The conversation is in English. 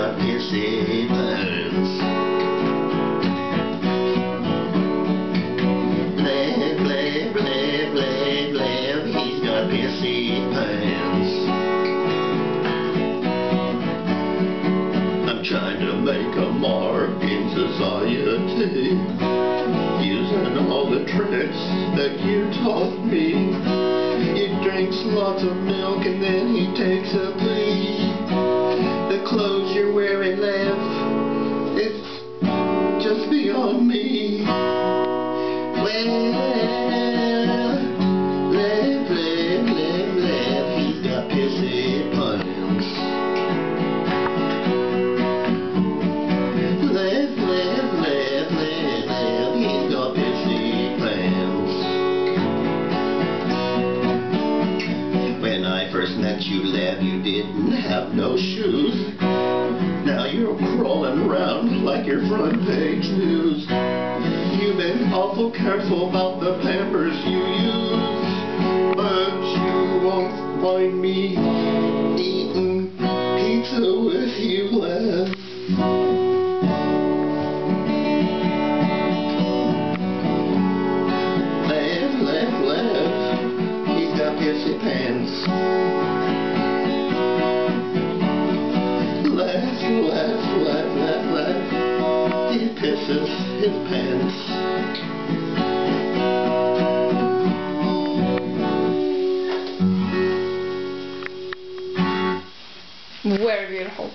got pissy pants. Blab, blab, blab, blab, blab, he's got pissy pants. I'm trying to make a mark in society using all the tricks that you taught me. He drinks lots of milk and then he takes a pee. The clothes you're wearing, Lev, it's just beyond me. First met you, Lev, you didn't have no shoes. Now you're crawling around like your front page news. You've been awful careful about the pampers you use, but you won't find me eating pizza with you, Lev. laugh, laugh, laugh. He pisses his pants. Very beautiful.